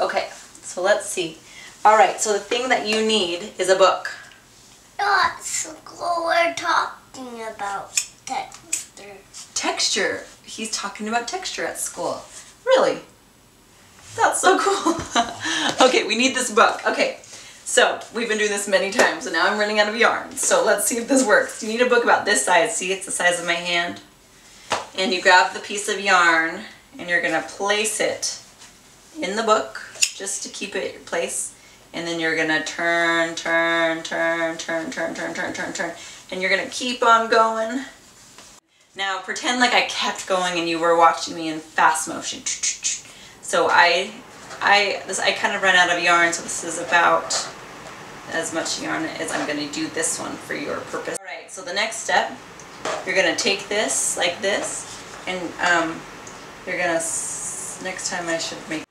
Okay, so let's see. All right, so the thing that you need is a book. Not school we're talking about texture. Texture. He's talking about texture at school. Really? That's so cool. okay, we need this book. Okay, so we've been doing this many times and now I'm running out of yarn. So let's see if this works. You need a book about this size. See, it's the size of my hand. And you grab the piece of yarn and you're gonna place it in the book just to keep it in place. And then you're gonna turn, turn, turn, turn, turn, turn, turn, turn, turn. And you're gonna keep on going. Now pretend like I kept going and you were watching me in fast motion. So I, I, this, I kind of ran out of yarn, so this is about as much yarn as I'm to do this one for your purpose. Alright, so the next step, you're to take this like this, and um, you're to, next time I should make,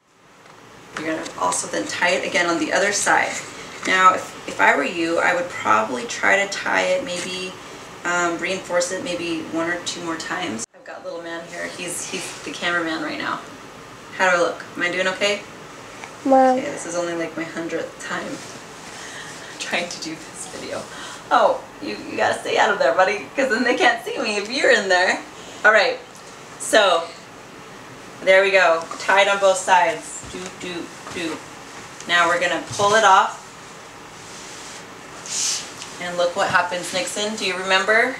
you're going to also then tie it again on the other side. Now, if, if I were you, I would probably try to tie it, maybe um, reinforce it maybe one or two more times. I've got little man here, he's, he's the cameraman right now. How do I look? Am I doing okay? Mom. Okay, this is only like my hundredth time trying to do this video. Oh, you, you gotta stay out of there, buddy, because then they can't see me if you're in there. Alright, so, there we go. Tied on both sides. Do, do, do. Now we're gonna pull it off. And look what happens, Nixon. Do you remember?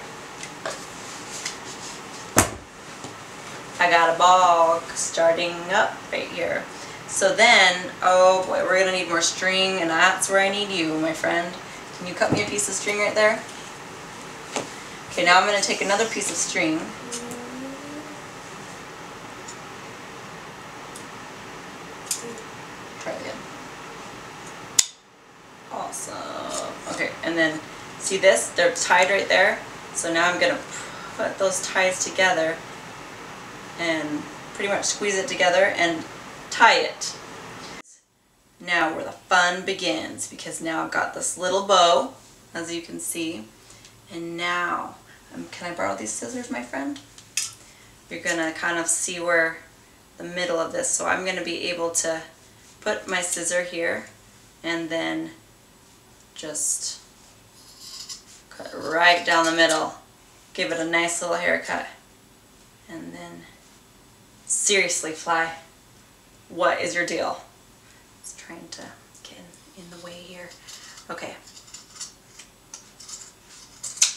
I got a ball starting up right here. So then, oh boy, we're gonna need more string and that's where I need you, my friend. Can you cut me a piece of string right there? Okay, now I'm gonna take another piece of string. Try again. Awesome. Okay, and then see this? They're tied right there. So now I'm gonna put those ties together and pretty much squeeze it together and tie it. Now where the fun begins because now I've got this little bow as you can see and now um, can I borrow these scissors my friend? You're gonna kind of see where the middle of this so I'm gonna be able to put my scissor here and then just cut right down the middle give it a nice little haircut and then Seriously, fly. What is your deal? It's trying to get in, in the way here. Okay.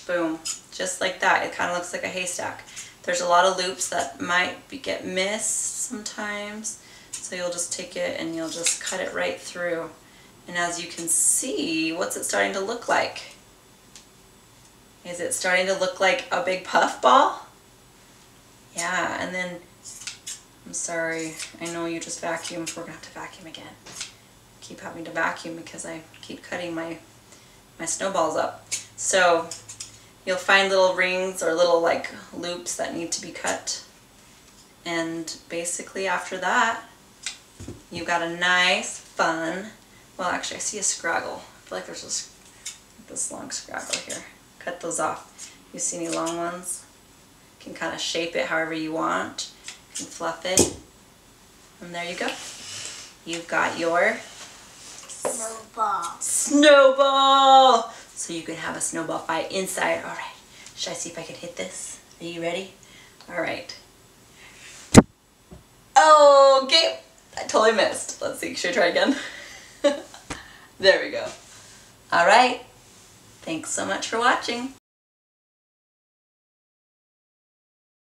Boom. Just like that. It kind of looks like a haystack. There's a lot of loops that might be, get missed sometimes. So you'll just take it and you'll just cut it right through. And as you can see, what's it starting to look like? Is it starting to look like a big puff ball? Yeah, and then I'm sorry. I know you just vacuumed. We're to have to vacuum again. Keep having to vacuum because I keep cutting my, my snowballs up. So you'll find little rings or little like loops that need to be cut. And basically after that, you've got a nice, fun, well actually I see a scraggle. I feel like there's this, this long scraggle here. Cut those off. You see any long ones? You can kind of shape it however you want You can fluff it. And there you go. You've got your snowball. Snowball! So you can have a snowball fight inside. All right. Should I see if I can hit this? Are you ready? All right. Oh, okay. I totally missed. Let's see. Should I try again? there we go. All right. Thanks so much for watching.